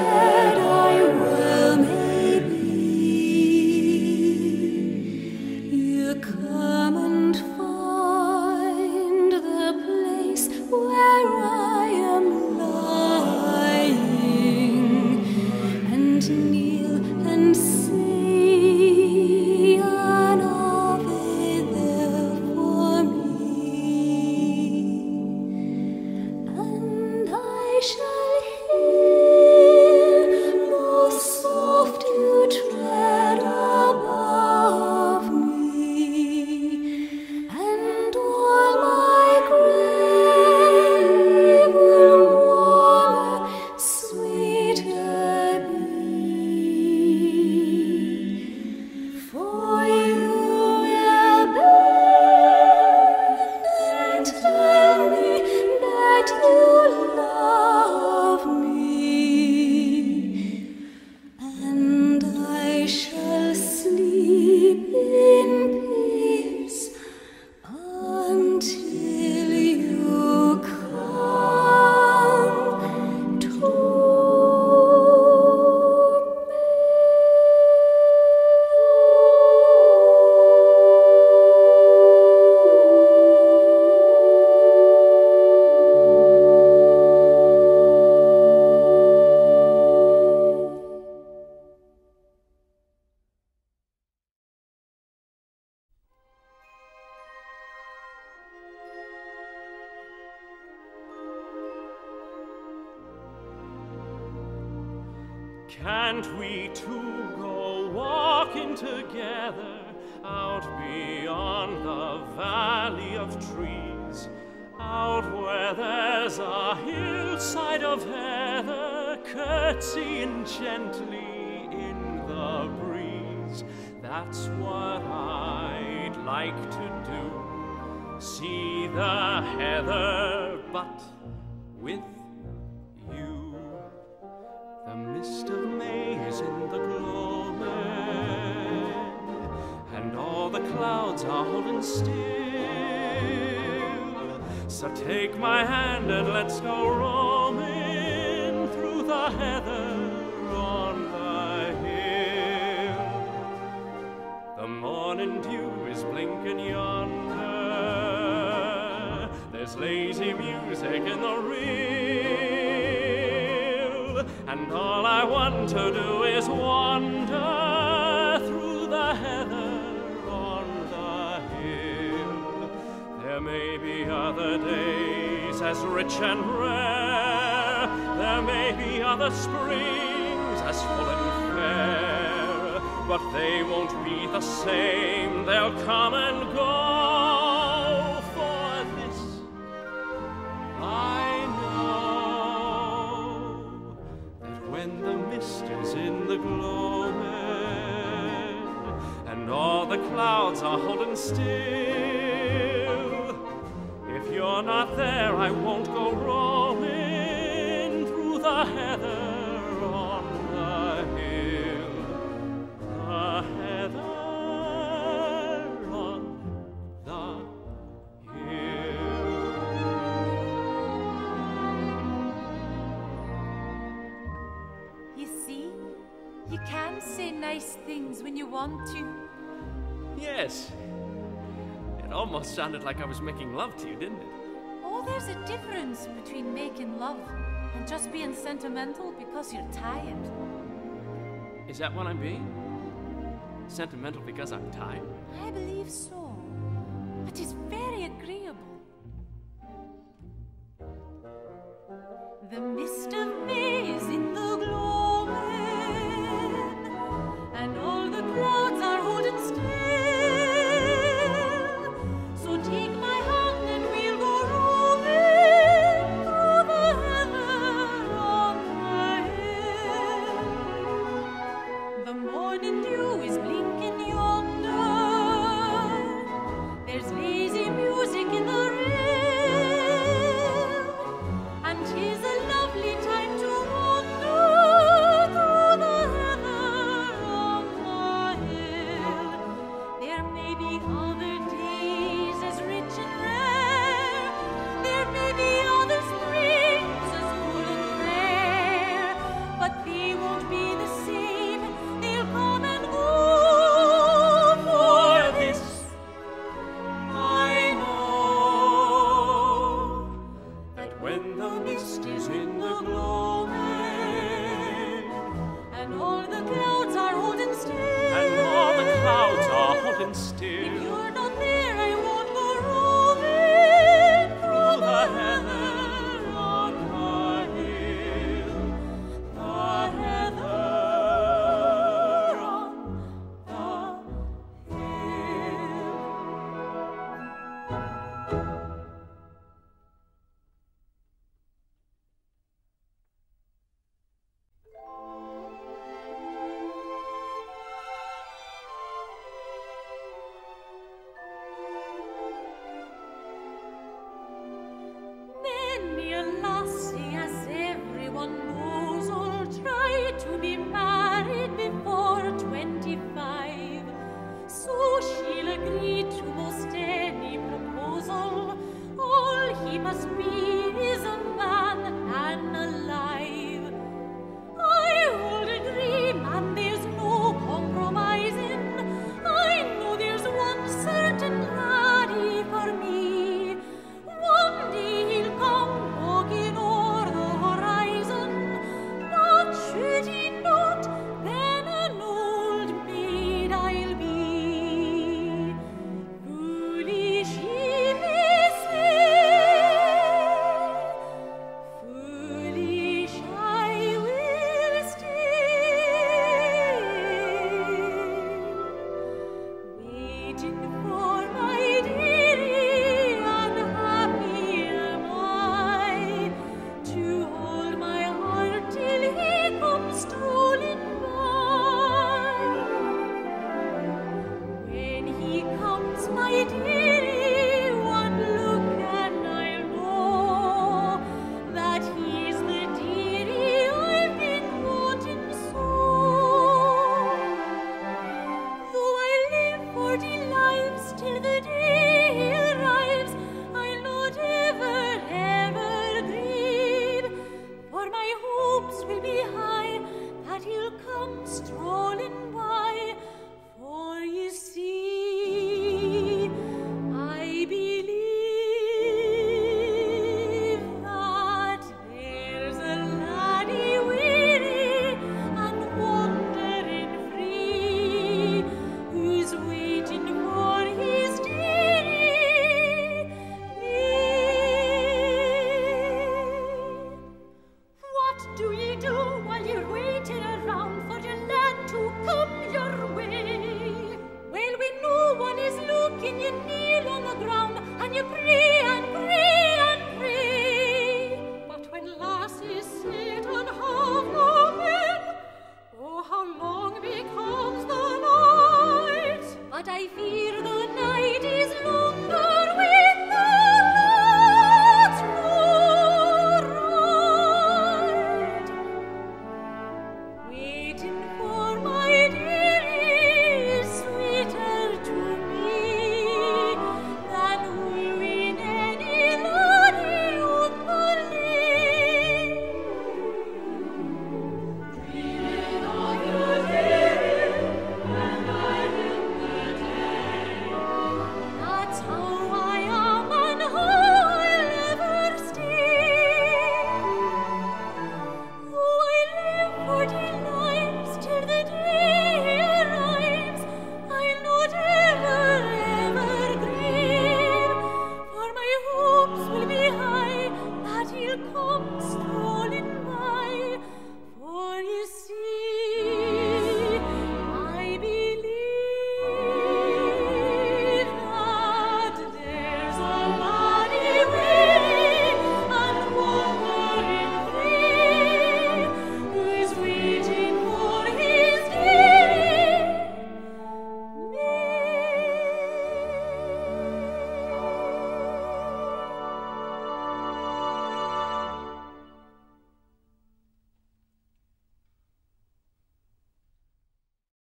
as walking together out beyond the valley of trees? Out where there's a hillside of heather curtsying gently in the breeze. That's what I'd like to do. See the heather, but with clouds are holding still. So take my hand and let's go roaming through the heather on the hill. The morning dew is blinking yonder. There's lazy music in the reel. And all I want to do is wander There may be other days as rich and rare. There may be other springs as full and fair. But they won't be the same. They'll come and go. For this I know that when the mist is in the gloaming and all the clouds are holding still, you're not there, I won't go roaming through the heather on the hill. The heather on the hill. You see, you can say nice things when you want to. Yes, almost sounded like I was making love to you, didn't it? Oh, there's a difference between making love and just being sentimental because you're tired. Is that what I'm being? Sentimental because I'm tired? I believe so. But it's very agreeable. 我必须。the night is long.